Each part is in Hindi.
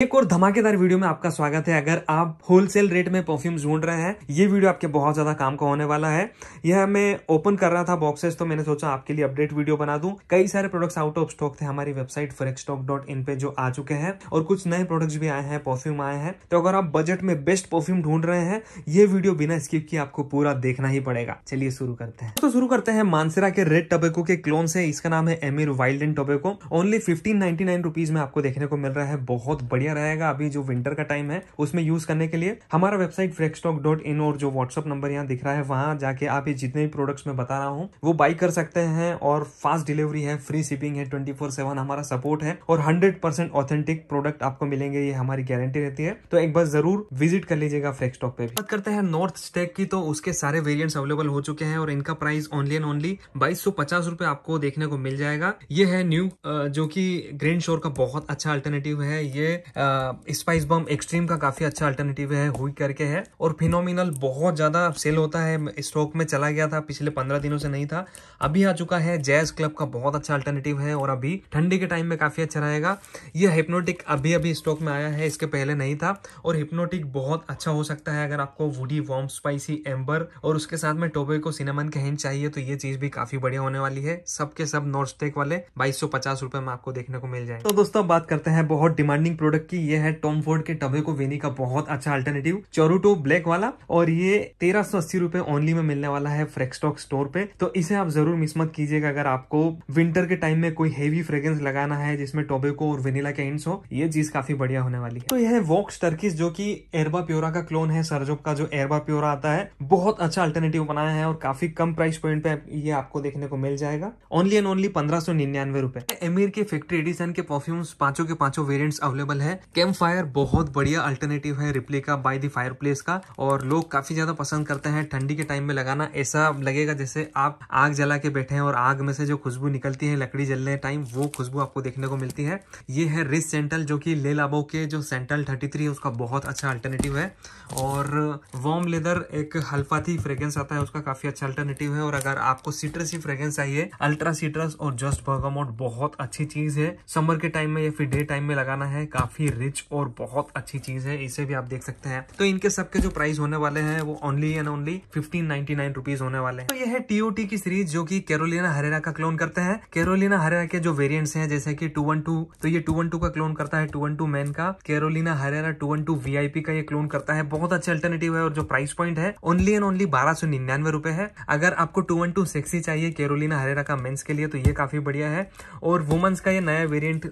एक और धमाकेदार वीडियो में आपका स्वागत है। अगर आप होलसेल रेट में परफ्यूम ढूंढ रहे हैं, ये वीडियो आपके बहुत ज़्यादा काम का होने वाला है। यह मैं ओपन कर रहा था बॉक्सेस तो मैंने सोचा आपके लिए अपडेट वीडियो बना दूँ। कई सारे प्रोडक्ट्स आउट ऑफ़ स्टॉक थे हमारी वेबसाइट फॉरेक्सटॉक पे जो आ चुके हैं, और कुछ नए प्रोडक्ट्स भी आए हैं परफ्यूम आए हैं। तो अगर आप बजट में बेस्ट परफ्यूम ढूंढ रहे हैं, ये वीडियो बिना स्किप किए आपको पूरा देखना ही पड़ेगा। चलिए शुरू करते हैं। तो शुरू करते हैं मानसरा के रेड टोबेको के क्लोन से इसका नाम है Emir wild and tobacco only fifteen ninety में आपको देखने को मिल रहा है। बहुत बढ़िया रहेगा अभी जो विंटर का टाइम है, उसमें यूज़ करने के लिए हमारा वेबसाइट फ्रेक्सटॉक डॉट इन और जो व्हाट्सअप नंबर यहाँ दिख रहा है, वहाँ जाके आप ये जितने भी प्रोडक्ट्स में बता रहा हूँ, वो बाई कर सकते हैं और फास्ट डिलीवरी है फ्री शिपिंग है ट्वेंटी फोर सेवन हमारा सपोर्ट है और हंड्रेड ऑथेंटिक प्रोडक्ट आपको मिलेंगे, ये हमारी गारंटी रहती है। तो एक बार ज़रूर विज़िट कर लीजिएगा फ्रेक्सटॉक पे बात करते हैं नॉर्थ स्टेक की तो उसके सारे वेरियंट्स अवेलेबल हो चुके हैं और इनका प्राइस ओनली एंड ओनली बाईस सौ आपको देखने को मिल जाएगा। ये है न्यू जो कि ग्रेन शोर का बहुत अच्छा अल्टरनेटिव है। ये स्पाइस बम एक्सट्रीम का काफ़ी अच्छा अल्टरनेटिव है, हुई करके है। और फिनोमिनल बहुत ज़्यादा सेल होता है स्टॉक में चला गया था, पिछले पंद्रह दिनों से नहीं था। अभी आ चुका है जैज क्लब का बहुत अच्छा अल्टरनेटिव है और अभी ठंडी के टाइम में काफ़ी अच्छा रहेगा। ये हिप्नोटिक अभी अभी स्टॉक में आया है, इसके पहले नहीं था। और हिप्नोटिक बहुत अच्छा हो सकता है अगर आपको वुडी वॉर्म स्पाइसी एम्बर और उसके साथ में टोबेको सिनेमन के हिंट चाहिए तो ये चीज़ भी काफ़ी बढ़िया होने वाली है। सबके सब नॉर्थ स्टेक वाले बाईस सौ में आपको देखने को मिल जाए तो दोस्तों बात करते हैं बहुत डिमांडिंग प्रोडक्ट की ये है टॉम फोर्ड के टोबेको वेनी का बहुत अच्छा अल्टरनेटिव चोरूटो ब्लैक वाला, और ये तेरह सौ अस्सी रुपए ओनली में मिलने वाला है फ्रेक्सटॉक स्टोर पे। तो इसे आप ज़रूर मिस मत कीजिएगा अगर आपको विंटर के टाइम में कोई हेवी फ्रेग्रेंस लगाना है जिसमें टोबेको और वेनिला के इंस हो, ये चीज़ काफ़ी बढ़िया होने वाली है। तो यह वॉक्स टर्किस जो की एरबा प्योरा का क्लोन है। सरजोप का जो एरबा प्योरा आता है, बहुत अच्छा अल्टरनेटिव बनाया है और काफ़ी कम प्राइस पॉइंट पे ये आपको देखने को मिल जाएगा। ओनली एंड ओनली पंद्रह सौ निन्यानवे रुपए। एमीर के फैक्ट्री एडिशन के परफ्यूम्स पाँचों के पाँचों वेरिएंट्स अवेलेबल है। कैम्प फायर बहुत बढ़िया अल्टरनेटिव है replica by the fireplace का, और लोग काफ़ी ज़्यादा पसंद करते हैं ठंडी के टाइम में लगाना। ऐसा लगेगा जैसे आप आग जला के बैठे हैं और आग में से जो खुशबू निकलती है, लकड़ी जलने टाइम वो खुशबू आपको देखने को मिलती है। ये है रिस सेंटल जो कि ले लाबो के जो सेंटल थर्टी थ्री है, उसका बहुत अच्छा अल्टरनेटिव है। और वॉर्म लेदर एक हल्फाथी फ्रेग्रेंस आता है, उसका काफ़ी अच्छा अल्टरनेटिव है। और अगर आपको सीट्रसी फ्रेग्रेंस चाहिए अल्ट्रा सीट्रस और जस्ट बर्गामोट बहुत अच्छी चीज़ है। समर के टाइम में या फिर डे टाइम में लगाना है, काफ़ी रिच और बहुत अच्छी चीज़ है, इसे भी आप देख सकते हैं। तो इनके सबके जो प्राइस होने वाले हैं, वो only and only fifteen ninety nine rupees होने वाले हैं। तो ये है टीओटी की सीरीज़ जो की कैरोलिना हरेरा का क्लोन करते हैं। कैरोलिना हरेरा के जो वेरियंट्स है, जैसे की टू वन टू तो ये टू वन टू का क्लोन करता है टू वन टू मैन का। Carolina Herrera two one two VIP का ये क्लोन करता है। बहुत अच्छे अल्टरनेटिव है और जो प्राइस पॉइंट है ओनली एंड ओनली बारह सौ निन्यानवे रुपए है। अगर आपको टू वन टू सेक्सी चाहिए कैरोलिना हरेरा का मेंस के लिए तो ये काफ़ी बढ़िया है। और वुमेन्स का ये नया वेरिएंट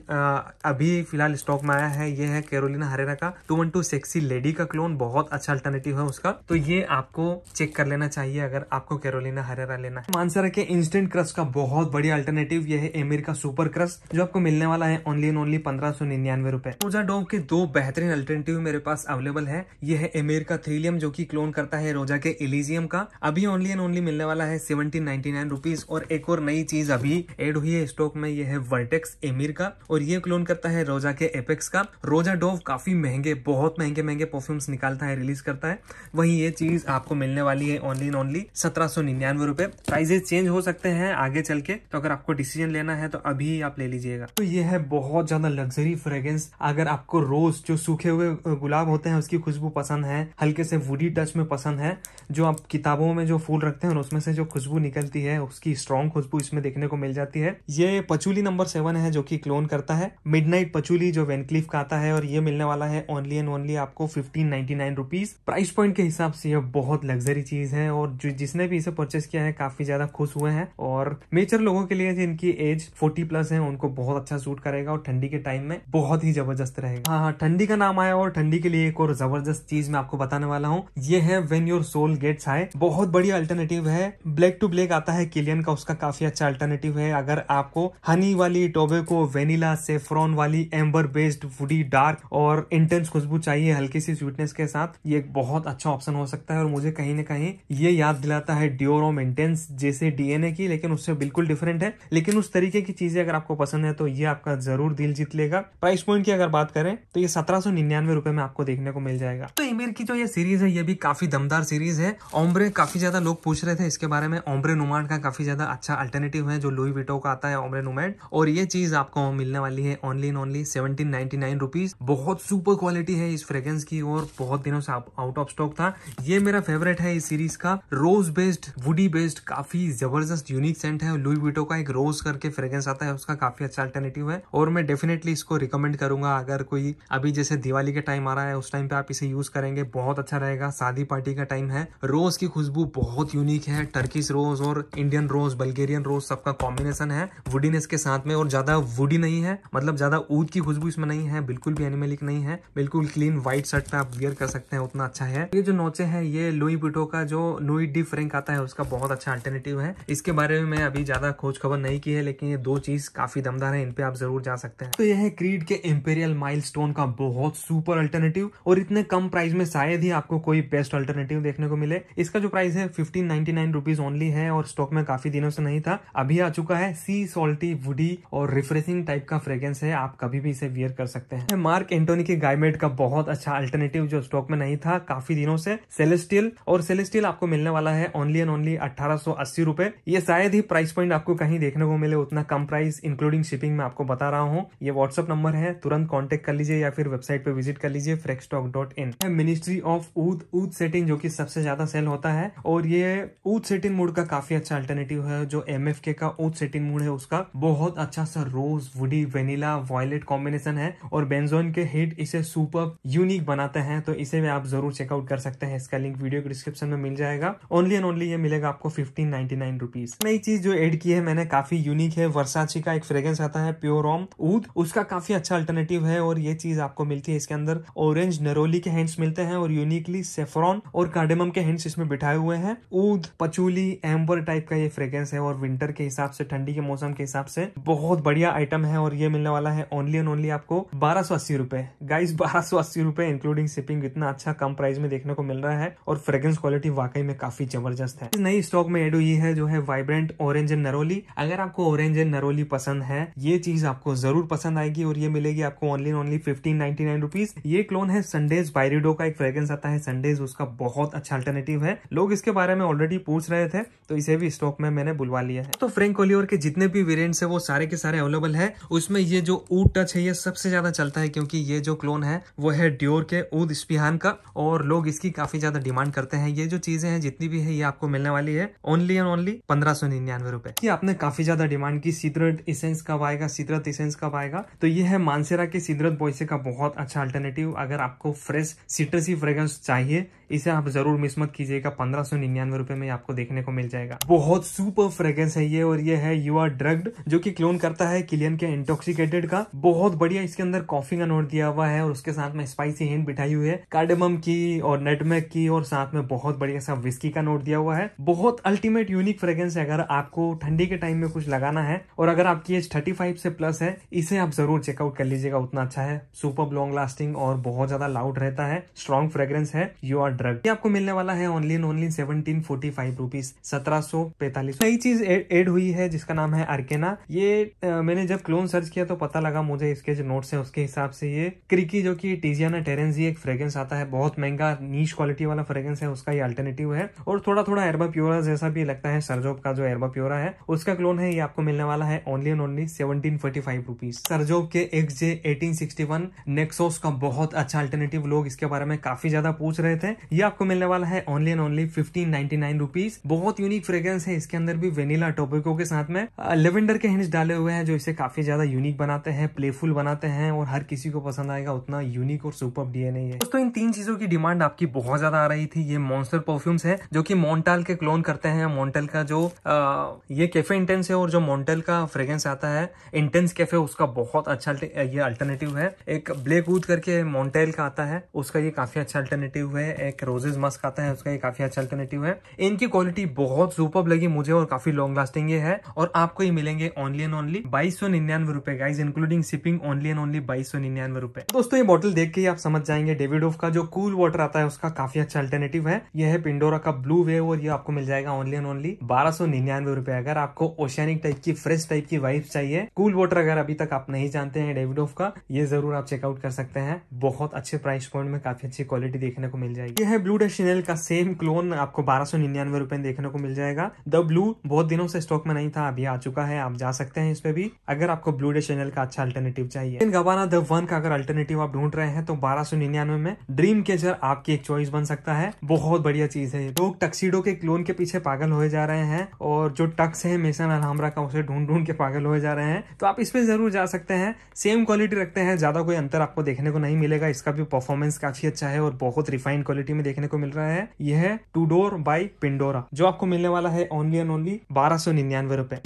अभी फ़िलहाल स्टॉक में आया है। ये है कैरोलिना हरेरा का two one two sexy lady का क्लोन बहुत अच्छा अल्टरनेटिव है उसका। तो ये आपको चेक कर लेना चाहिए अगर आपको कैरोलिना हरेरा लेना है। मानसरा के इंस्टेंट क्रश का बहुत बढ़िया अल्टरनेटिव ये है एमिर का सुपर क्रश जो आपको मिलने वाला है ओनली एंड ओनली पंद्रह सौ निन्यानवे रुपए डोव के दो बेहतरीन अल्टरनेटिव मेरे पास अवेलेबल है। ये है एमिर का थ्रीलियम जो की क्लोन करता है रोजा के एलिजियम का। अभी ओनली एंड ओनली मिलने वाला है सेवनटीन नाइनटी नाइन रुपीज़ और एक और नई चीज़ अभी एड हुई है स्टॉक में, ये है वर्टेक्स एमिर का। और ये क्लोन करता है रोजा के एपेक्स का। रोजा डोव काफ़ी महँगे, बहुत महँगे महँगे परफ्यूम्स निकालता है रिलीज़ करता है। वहीं ये चीज़ आपको मिलने वाली है ओनली ओनली सत्रह सौ निन्यानवे रुपए। प्राइजेस चेंज हो सकते हैं आगे चल के तो अगर आपको डिसीज़न लेना है तो अभी आप ले लीजिएगा। तो ये है बहुत ज़्यादा लग्जरी फ्रेग्रेंस अगर आपको रोज जो सूखे हुए गुलाब होते हैं, उसकी खुशबू पसंद है, हल्के से वुडी टच में पसंद है, जो आप किताबों में जो फूल रखते हैं उसमें से जो खुशबू निकलती है, उसकी स्ट्रॉन्ग खुशबू इसमें देखने को मिल जाती है। ये पचूली नंबर सेवन है, जो की क्लोन करता है। मिडनाइट पचूली, जो वेनक्लिफ आता है और ये मिलने वाला है ओनली एंड ओनली आपको fifteen ninety nine rupees price point के हिसाब से ये बहुत लग्जरी चीज़ है और जो जिसने भी इसे परचेस किया है काफ़ी ज़्यादा खुश हुए हैं और मेचर लोगों के लिए जिनकी एज फोर्टी प्लस है, उनको बहुत अच्छा सूट करेगा और ठंडी के टाइम में बहुत ही ज़बरदस्त रहेगा। हाँ हाँ ठंडी का नाम आया और ठंडी के लिए एक और ज़बरदस्त चीज़ मैं आपको बताने वाला हूँ। ये है when your soul gets high बहुत बढ़िया अल्टरनेटिव है। ब्लैक टू ब्लैक आता है किलियन का उसका काफ़ी अच्छा अल्टरनेटिव है। अगर आपको हनी वाली टोबेको वेनिला सेफ्रॉन वाली एम्बर बेस्ड वुडी डार्क और इंटेंस खुशबू चाहिए हल्की सी स्वीटनेस के साथ, ये एक बहुत अच्छा ऑप्शन हो सकता है और मुझे कहीं ना कहीं ये याद दिलाता है ड्योरोम इंटेंस जैसे डीएनए की, लेकिन उससे बिल्कुल डिफरेंट है। लेकिन उस तरीके की चीज़ें अगर आपको पसंद है तो ये आपका ज़रूर दिल जीत लेगा। प्राइस पॉइंट की अगर बात करें तो ये सत्रह सौ निन्यानवे रुपए में आपको देखने को मिल जाएगा। तो इमेर की जो ये सीरीज़ है, ये भी काफ़ी दमदार सीरीज़ है। ओम्ब्रे काफ़ी ज़्यादा लोग पूछ रहे थे इसके बारे में। ओम्ब्रे नुमाड का काफ़ी ज़्यादा अच्छा अल्टरनेटिव है, जो लुई विटो का आता है ओम्ब्रे नुमाड और ये चीज़ आपको मिलने वाली है only only seventeen nine rupees बहुत सुपर क्वालिटी है इस फ्रेग्रेंस की और बहुत दिनों से आउट ऑफ़ स्टॉक था। ये मेरा फेवरेट है इस सीरीज़ का। रोज बेस्ड वुडी बेस्ड काफ़ी ज़बरदस्त यूनिक सेंट है। लुई विटो का एक रोज करके फ्रेग्रेंस आता है, उसका काफ़ी अच्छा अल्टरनेटिव है। और मैं डेफिनेटली इसको रिकमेंड करूँगा। अगर कोई अभी जैसे दिवाली का टाइम आ रहा है, उस टाइम पे आप इसे यूज़ करेंगे, बहुत अच्छा रहेगा। शादी पार्टी का टाइम है। रोज की खुशबू बहुत यूनिक है। टर्किश रोज और इंडियन रोज बल्गेरियन रोज सबका कॉम्बिनेशन है। वुडीनेस के साथ में और ज़्यादा वुडी नहीं है। मतलब ज़्यादा ऊद की खुशबू इसमें नहीं है। बिल्कुल भी एनिमेलिक नहीं है। बिल्कुल क्लीन व्हाइट शर्ट पे आप वियर कर सकते हैं, उतना अच्छा है। ये जो नोचे है, ये लुई पिटो का जो लुई डी फ्रेंक आता है, उसका बहुत अच्छा अल्टरनेटिव है। इसके बारे में मैं अभी ज़्यादा खोज खबर नहीं की है, लेकिन ये दो चीज़ काफ़ी दमदार है, इनपे आप ज़रूर जा सकते हैं। तो यह है क्रीड के इम्पेरियल माइल का बहुत सुपर अल्टरनेटिव और इतने कम प्राइस में शायद ही आपको कोई बेस्ट अल्टरनेटिव देखने को मिले। इसका जो प्राइस है fifteen ninety nine rupees only है, और स्टॉक में काफ़ी दिनों से नहीं था। अभी आ चुका है सी सॉल्टी वुडी और रिफ्रेशिंग टाइप का फ्रेग्रेंस है, आप कभी भी इसे वियर कर सकते हैं। मार्क एंटोनी के गाइमेट का बहुत अच्छा अल्टरनेटिव जो स्टॉक में नहीं था काफ़ी दिनों से सेलेस्टियल और सेलेस्टियल आपको मिलने वाला है ओनली एंड ओनली अठारह सौ अस्सी रुपए। ये शायद ही प्राइस पॉइंट आपको कहीं देखने को मिले, उतना कम प्राइस इंक्लूडिंग शिपिंग में आपको बता रहा हूँ। ये व्हाट्सअप नंबर है, तुरंत कॉन्टेक्ट कर लीजिए या फिर वेबसाइट पे विज़िट कर लीजिए फ्रेक्सटॉक dot in Ministry of Oud Oud Satin जो की सबसे ज़्यादा सेल होता है। और ये ऊद सेटिंग मूड का काफ़ी अच्छा अल्टरनेटिव है, जो एम का ऊद सेटिंग मूड है, उसका बहुत अच्छा सा rose woody vanilla violet combination है। और बेंजोन के हिट इसे सुपर यूनिक बनाते हैं तो इसे भी आप ज़रूर चेकआउट कर सकते हैं। इसका लिंक वीडियो के डिस्क्रिप्शन में मिल जाएगा। ओनली एंड ओनली ये मिलेगा आपको फिफ्टीन नाइनटी नाइन रुपीज़ नई चीज़ जो एड की है, मैंने काफ़ी यूनिक है। वर्साची का एक फ्रेग्रेंस आता है प्योर ओम ऊद उसका काफ़ी अच्छा अल्टरनेटिव है और ये चीज़ आपको मिलती है। इसके अंदर ऑरेंज नरोली के हैंड्स मिलते हैं और यूनिकली सेफ्रॉन और कार्डेमम के हैंड्स इसमें बिठाए हुए हैं। ऊद पचूली एम्बर टाइप का ये फ्रेग्रेंस है और विंटर के हिसाब से, ठंडी के मौसम के हिसाब से बहुत बढ़िया आइटम है और ये मिलने वाला है। ओनली एंड ओनली आपको बारह सौ अस्सी रुपए। गाइस बारह सौ अस्सी रुपए इंक्लूडिंग शिपिंग इतना अच्छा कम प्राइस में देखने को मिल रहा है और फ्रेग्रेंस क्वालिटी वाकई में काफ़ी ज़बरदस्त है। नई स्टॉक में एड हुई है, जो है वाइब्रेंट ऑरेंज एंड नरोली अगर आपको ऑरेंज एंड नरोली पसंद है, ये चीज़ आपको ज़रूर पसंद आएगी और ये मिलेगी आपको only only fifteen ninety nine rupees ये क्लोन है संडेज बायरिडो का, एक फ्रेग्रेंस आता है संडेज उसका बहुत अच्छा अल्टरनेटिव है। लोग इसके बारे में ऑलरेडी पूछ रहे थे तो इसे भी स्टॉक में मैंने बुलवा लिया है। तो फ्रेंक ओलियोर के जितने भी वेरियंट्स है, वो सारे के सारे अवेलेबल है। उसमें ये जो ऊट टच है, ये सबसे ज़्यादा चलता है क्योंकि ये जो क्लोन है, वो है ड्योर के ऊद स्पिहान का और लोग इसकी काफ़ी ज़्यादा डिमांड करते हैं। ये जो चीज़ें हैं, जितनी भी है, ये आपको मिलने वाली है। ओनली एंड ओनली पंद्रह सौ निन्यानवे रुपए। ये आपने काफ़ी ज़्यादा डिमांड की। सीद्रत इसेंस कब आएगा? सीद्रत इसेंस कब आएगा? तो ये है मानसेरा के सीद्रत बॉयसे का बहुत अच्छा अल्टरनेटिव अगर आपको फ्रेश सिट्रसी फ्रेग्रेंस चाहिए, इसे आप ज़रूर मिस मत कीजिएगा। पंद्रह सौ निन्यानवे रुपए में आपको देखने को मिल जाएगा। बहुत सुपर फ्रेग्रेंस है ये और ये है यू आर ड्रग्ड जो कि क्लोन करता है किलियन के इंटॉक्सिकेटेड का। बहुत बढ़िया इसके अंदर कॉफ़ी का नोट दिया हुआ है और उसके साथ में स्पाइसी हिंट बिठाई हुई है कार्डेमम की और नेटमेक की और साथ में बहुत बढ़िया सा विस्की का नोट दिया हुआ है। बहुत अल्टीमेट यूनिक फ्रेग्रेंस है अगर आपको ठंडी के टाइम में कुछ लगाना है और अगर आपकी एज थर्टी फाइव से प्लस है इसे आप ज़रूर चेकआउट कर लीजिएगा उतना अच्छा है। सुपर लॉन्ग लास्टिंग और बहुत ज़्यादा लाउड रहता है स्ट्रॉन्ग फ्रेग्रेंस है यू आर ड्रग ये आपको मिलने वाला है only only seventeen forty five rupees सत्रह सौ पैंतालीस। नई चीज़ एड हुई है जिसका नाम है अर्केना ये आ, मैंने जब क्लोन सर्च किया तो पता लगा मुझे इसके जो नोट्स है उसके हिसाब से ये क्रिकी जो की टीजियाना टेरेंजी एक फ्रेग्रेंस आता है, बहुत महँगा, नीच क्वालिटी वाला फ्रेग्रेंस है, उसका ये अल्टरनेटिव है। और थोड़ा थोड़ा एरबा प्योरा जैसा भी लगता है, सरजोब का जो एरबा प्योरा है, उसका क्लोन है, ये आपको मिलने वाला है only and only seventeen forty five rupees Xerjoff के X J eighteen sixty one Naxos का बहुत अच्छा अल्टरनेटिव लोग इसके बारे में काफ़ी ज़्यादा पूछ रहे थे। ये आपको मिलने वाला है only and only fifteen ninety nine rupees बहुत यूनिक फ्रेग्रेंस है, इसके अंदर भी वेनिला टोबेको के साथ में लेवेंडर के हिंस डाले हुए हैं, जो इसे काफ़ी ज़्यादा यूनिक बनाते हैं प्लेफुल बनाते हैं और हर किसी को पसंद आएगा उतना यूनिक और सुपर डीएनए है। दोस्तों इन तीन चीज़ों की डिमांड आपकी बहुत ज़्यादा आ रही थी। ये मॉन्स्टर परफ्यूम्स है जो कि मोन्टाल के क्लोन करते हैं। मोन्टल का जो आ, ये कैफ़े इंटेंस है और जो मोन्टल का फ्रेग्रेंस आता है इंटेंस कैफ़े उसका बहुत अच्छा ये अल्टरनेटिव है। एक ब्लैक वूड करके मोन्टेल का आता है उसका ये काफ़ी अच्छा अल्टरनेटिव है। एक रोजेज मस्क आता है उसका ये काफ़ी अच्छा अल्टरनेटिव है। इनकी क्वालिटी बहुत सुपर लगी मुझे और काफ़ी लॉन्ग लास्टिंग ये है। और आपको ये मिलेंगे ओनली एंड ओनली बाईस सौ निन्यानवे रुपए guys including shipping only and only बाईस सौ निन्यानवे रुपए दोस्तों, ये बॉटल देख के ही आप समझ जाएँगे डेविडोफ का जो कूल वाटर आता है, उसका काफ़ी अच्छा अल्टरनेटिव है। यह है पिंडोरा का ब्लू वेव और ये आपको मिल जाएगा ओनली एंड ओनली बारह सौ निन्यानवे रुपए। अगर आपको ओशियानिक टाइप की फ्रेश टाइप की वाइफ चाहिए कूल वाटर अगर अभी तक आप नहीं जानते हैं डेविडोफ का, ये ज़रूर आप चेकआउट कर सकते हैं। बहुत अच्छे प्राइस पॉइंट में काफ़ी अच्छी क्वालिटी देखने को मिल जाएगी। ये है ब्लू डेशिनल का सेम क्लोन आपको बारह सौ निन्यानवे रुपए देखने को मिल जाएगा। द ब्लू बहुत दिनों से स्टॉक में नहीं था, अभी आ चुका है, आप जा सकते हैं इस पे भी। अगर आपको ब्लू डे चैनल का अच्छा अल्टरनेटिव चाहिए। गवाना द वन का अगर अल्टरनेटिव आप ढूंढ रहे हैं तो बारह सौ निन्यानवे में ड्रीम केचर आपकी एक चॉइस बन सकता है। बहुत बढ़िया चीज़ है लोग टक्सीडो के क्लोन के पीछे पागल हो जा रहे हैं और जो टक्स है मेसन अलहमरा का, उसे ढूंढ ढूंढ के पागल हो जा रहे हैं। तो आप इस पे ज़रूर जा सकते हैं। सेम क्वालिटी रखते हैं। ज़्यादा कोई अंतर आपको देखने को नहीं मिलेगा। इसका भी परफॉर्मेंस काफ़ी अच्छा है और बहुत रिफाइंड क्वालिटी में देखने को मिल रहा है। यह है टू डोर बाई पिंडोरा जो आपको मिलने वाला है ओनली एंड ओनली बारह सौ निन्यानवे रुपए।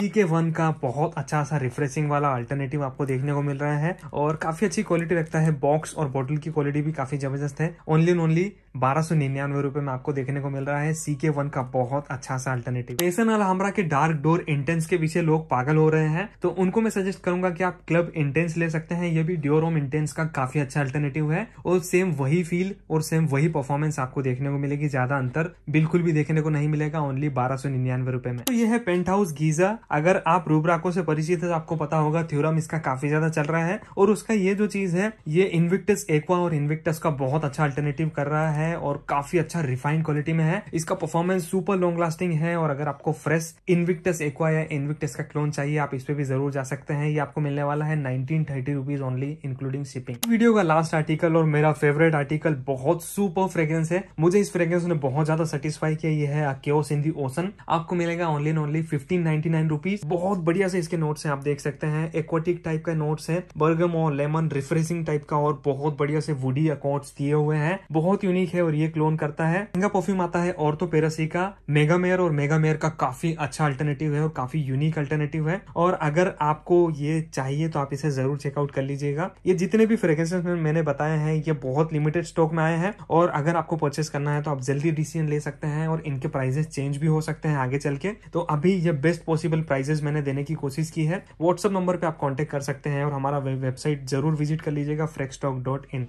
का बहुत अच्छा सा रिफ्रेशिंग वाला अल्टरनेटिव आपको देखने को मिल रहा है। और काफ़ी अच्छी क्वालिटी रखता है। बॉक्स और बॉटल की क्वालिटी भी काफ़ी ज़बरदस्त है। ओनली एंड ओनली बारह सौ निन्यानवे रुपए में आपको देखने को मिल रहा है। सी के वन का बहुत अच्छा सा अल्टरनेटिव पेसन अलहमरा के डार्क डोर इंटेंस के पीछे लोग पागल हो रहे हैं। तो उनको मैं सजेस्ट करूँगा कि आप क्लब इंटेंस ले सकते हैं। ये भी ड्योरोम इंटेंस का काफ़ी अच्छा अल्टरनेटिव है। और सेम वही फील और सेम वही परफॉर्मेंस आपको देखने को मिलेगी। ज़्यादा अंतर बिल्कुल भी देखने को नहीं मिलेगा ओनली बारह सौ निन्यानवे रुपए में। तो ये है पेंट हाउस गीजा। अगर आप रूबराको से परिचित है तो आपको पता होगा थ्योरम इसका काफ़ी ज़्यादा चल रहा है। और उसका ये जो चीज़ है, ये इन्विक्टस एक्वा और इन्विक्टस का बहुत अच्छा अल्टरनेटिव कर रहा है। और काफ़ी अच्छा रिफाइंड क्वालिटी में है। इसका परफॉर्मेंस सुपर लॉन्ग लास्टिंग है और अगर आपको फ्रेश इन्विक्टस एक्वा या इन्विक्टस का क्लोन चाहिए, आप इस पे भी ज़रूर जा सकते हैं। ये आपको मिलने वाला है nineteen thirty rupees only including shipping video का लास्ट आर्टिकल और मेरा फेवरेट आर्टिकल बहुत सुपर फ्रेग्रेंस है। मुझे इस फ्रेग्रेंस ने बहुत ज़्यादा सेटिस्फाई किया। ये है केओस इन दी ओसन आपको मिलेगा only only fifteen ninety nine rupees बहुत बढ़िया से इसके नोट्स है, आप देख सकते हैं। एक्वाटिक टाइप का नोट्स है। बर्गम और लेमन रिफ्रेशिंग टाइप का और बहुत बढ़िया से वुडी अकॉर्ड्स दिए हुए हैं। बहुत यूनिक है और ये क्लोन करता है। महँगा परफ्यूम आता है और तो पेरासी का। मेगामेयर और मेगामेयर का काफ़ी अच्छा अल्टरनेटिव है और काफ़ी यूनिक अल्टरनेटिव है। और अगर आपको ये चाहिए तो आप इसे ज़रूर चेकआउट कर लीजिएगा। ये जितने भी फ्रेग्रेंसेस मैंने बताए हैं, ये बहुत लिमिटेड स्टॉक में आए हैं और अगर आपको परचेस करना है तो आप जल्दी डिसीज़न ले सकते हैं और इनके प्राइजेस चेंज भी हो सकते हैं आगे चल के। तो अभी ये बेस्ट पॉसिबल प्राइजेस मैंने देने की कोशिश की है। व्हाट्सअप नंबर पर आप कॉन्टेक्ट कर सकते हैं और हमारा वेबसाइट ज़रूर विज़िट कर लीजिएगा फ्रेक्सटॉक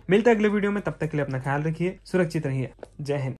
मिलते अगले वीडियो में, तब तक के लिए अपना ख्याल रखिए। सुरक्षित रहिए। जय हिंद।